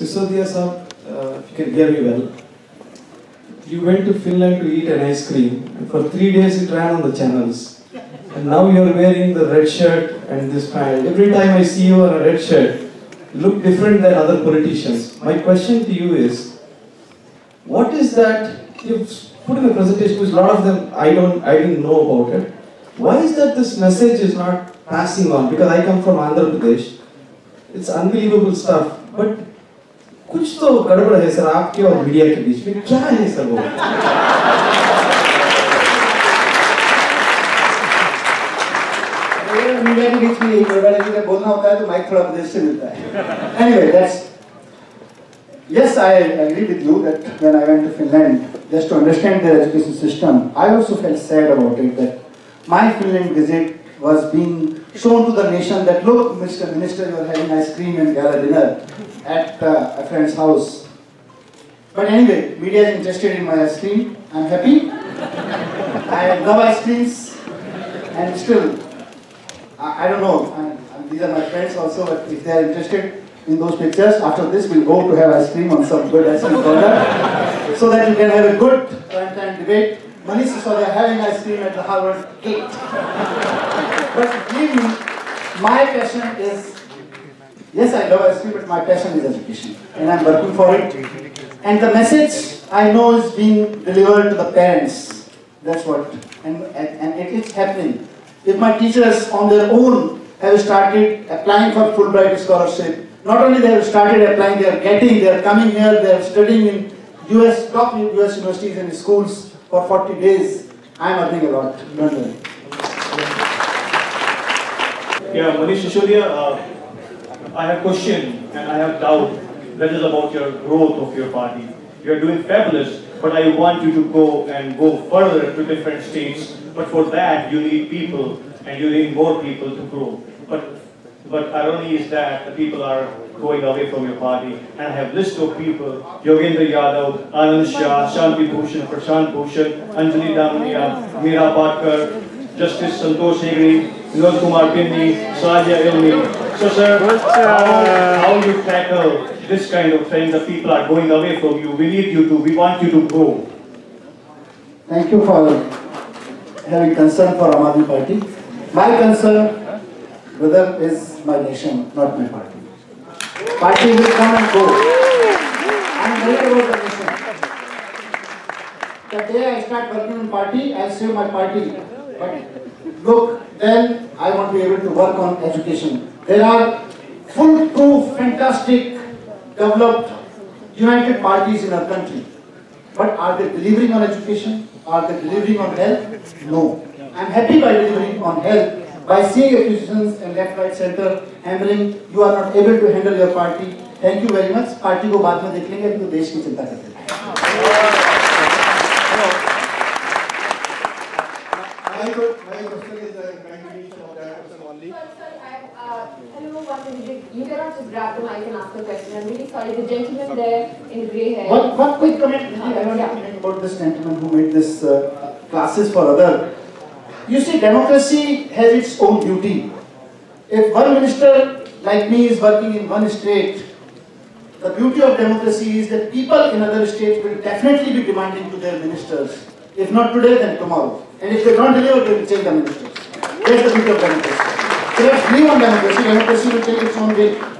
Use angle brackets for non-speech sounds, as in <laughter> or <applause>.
Sisodia sir, uh, if you can hear me well. You went to Finland to eat an ice cream, and for three days it ran on the channels. And now you are wearing the red shirt and this pant. Every time I see you in a red shirt, you look different than other politicians. My question to you is, what is that you've put in the presentation, which a lot of them I don't, I didn't know about it. Why is that this message is not passing on? Because I come from Andhra Pradesh. It's unbelievable stuff. But कुछ तो गड़बड़ है sir आपके और media के बीच में क्या है सर वो मीडिया के बीच में यही गड़बड़ है कि बोलना होता है तो माइक थोड़ा प्रदेश से मिलता है anyway that's Yes, I agree with you that when I went to Finland, just to understand their education system, I also felt sad about it that my Finland visit was being shown to the nation that look, Mr. Minister, you are having ice cream and gala dinner at uh, a friend's house. But anyway, media is interested in my ice cream. I'm happy. <laughs> I love ice creams, and still, I, I don't know. I'm, I'm, these are my friends also, but if they are interested in those pictures, after this we'll go to have ice cream on some good ice cream corner, <laughs> so that you can have a good prime-time debate. Manish Sisodia having ice cream at the Harvard gate. <laughs> but believe me, my passion is, yes, I love ice cream, but my passion is education, and I'm working for it. And the message I know is being delivered to the parents. That's what, and, and, and it is happening. If my teachers on their own have started applying for Fulbright scholarship, not only they have started applying, they are getting, they are coming here, they are studying in US, top US universities and schools for 40 days. I am earning a lot. Don't. Yeah, Manish Shishodia, uh, I have question and I have doubt. That is about your growth of your party. You are doing fabulous, but I want you to go and go further to different states. But for that, you need people and you need more people to grow. But but irony is that the people are going away from your party. And I have list of people, Yogendra Yadav, Anand Shah, Shanti Bhushan, Prashant Bhushan, Anjali Damania, Medha Patkar, Justice Santosh Hegde, Vinod Kumar Binny, Shazia Ilmi. So sir, how, how you tackle this kind of thing, the people are going away from you, we need you to, we want you to grow. Thank you for having concern for Aam Aadmi Party. My concern, brother, is my nation, not my party. Party will come and go. I am worried about the nation. The day I start working in party, I'll save my party. But look, then I want to be able to work on education. There are foolproof, fantastic, developed, united parties in our country. But are they delivering on education? Are they delivering on health? No. I'm happy by delivering on health, by seeing oppositions and left, right, center hammering, you are not able to handle your party. Thank you very much. Party को बाद में देख लेंगे अभी तो देश की चिंता करते हैं my que- my question is a continuation of that question only. Uh, hello, one minute. You cannot just grab the mic and ask a question. I'm really sorry. The gentleman there in grey hair. One, one quick comment I want to make about this gentleman who made this uh, classes for other. You see, democracy has its own beauty. If one minister like me is working in one state, the beauty of democracy is that people in other states will definitely be demanding to their ministers. If not today, then tomorrow. And if they don't deliver, they will change the ministers. That's the beauty of democracy. So let's on democracy. Democracy will take its own way.